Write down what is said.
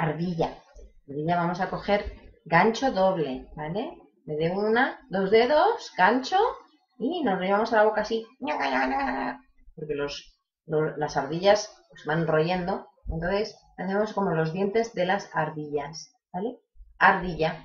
ardilla. Ardilla vamos a coger gancho doble, ¿vale? Le de una, dos dedos, gancho y nos lo llevamos a la boca así. Porque los, las ardillas pues, van royendo. Entonces hacemos como los dientes de las ardillas, ¿vale? Ardilla.